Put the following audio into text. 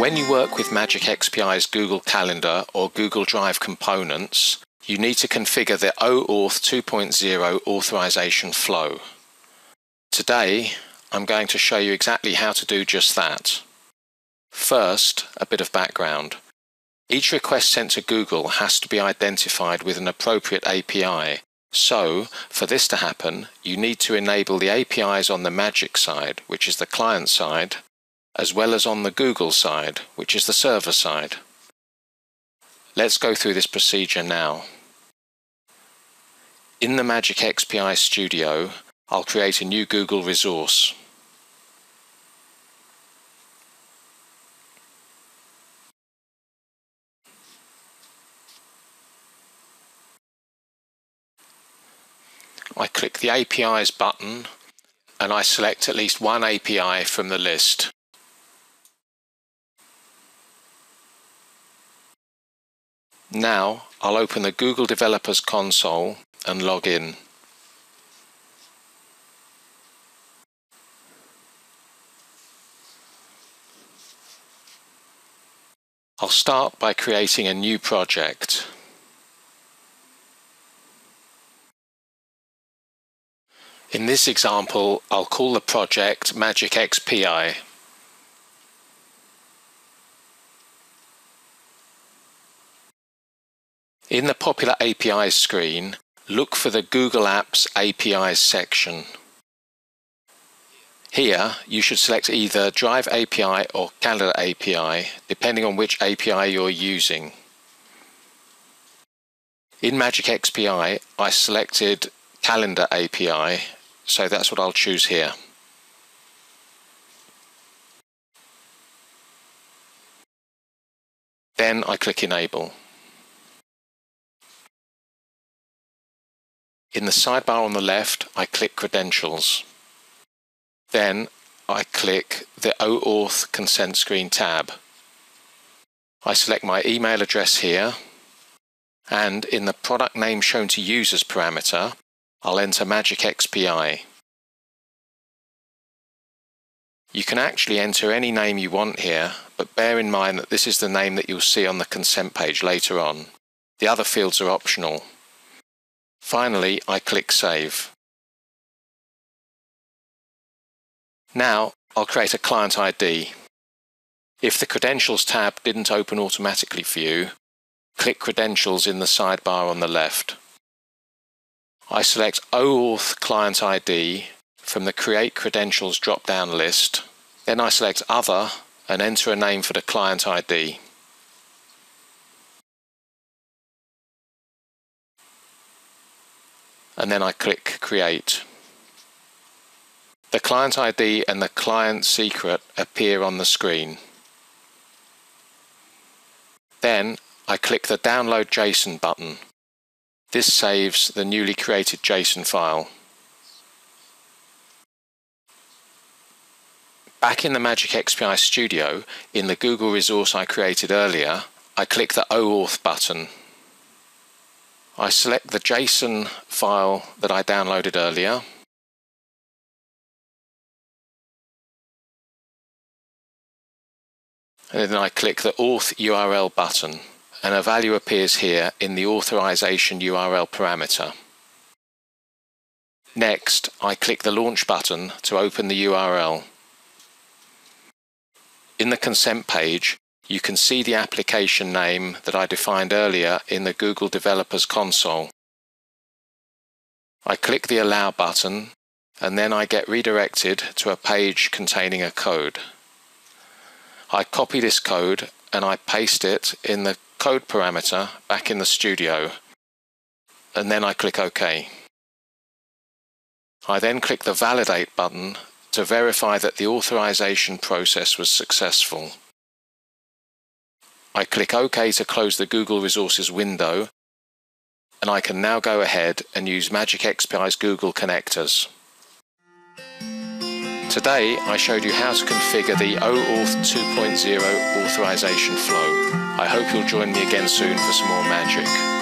When you work with Magic XPI's Google Calendar or Google Drive components, you need to configure the OAuth 2.0 authorization flow. Today, I'm going to show you exactly how to do just that. First, a bit of background. Each request sent to Google has to be identified with an appropriate API. So, for this to happen, you need to enable the APIs on the Magic side, which is the client side, as well as on the Google side, which is the server side. Let's go through this procedure now. In the Magic XPI Studio, I'll create a new Google resource. I click the APIs button and I select at least one API from the list. Now I'll open the Google Developers Console and log in. I'll start by creating a new project. In this example, I'll call the project Magic XPI. In the Popular APIs screen, look for the Google Apps APIs section. Here, you should select either Drive API or Calendar API, depending on which API you're using. In Magic XPI, I selected Calendar API so that's what I'll choose here. Then I click Enable. In the sidebar on the left, I click Credentials. Then I click the OAuth Consent Screen tab. I select my email address here, and in the product name shown to users parameter, I'll enter Magic XPI. You can actually enter any name you want here, but bear in mind that this is the name that you'll see on the consent page later on. The other fields are optional. Finally, I click Save. Now, I'll create a client ID. If the Credentials tab didn't open automatically for you, click Credentials in the sidebar on the left. I select OAuth Client ID from the Create Credentials drop-down list. Then I select Other and enter a name for the client ID. And then I click Create. The client ID and the client secret appear on the screen. Then I click the Download JSON button. This saves the newly created JSON file. Back in the Magic XPI Studio, in the Google resource I created earlier, I click the OAuth button. I select the JSON file that I downloaded earlier. And then I click the auth URL button and a value appears here in the authorization URL parameter. Next, I click the Launch button to open the URL. In the consent page, you can see the application name that I defined earlier in the Google Developers Console. I click the Allow button and then I get redirected to a page containing a code. I copy this code and I paste it in the code parameter back in the studio and then I click OK. I then click the Validate button to verify that the authorization process was successful. I click OK to close the Google Resources window and I can now go ahead and use Magic XPI's Google connectors. Today I showed you how to configure the OAuth 2.0 authorization flow. I hope you'll join me again soon for some more magic.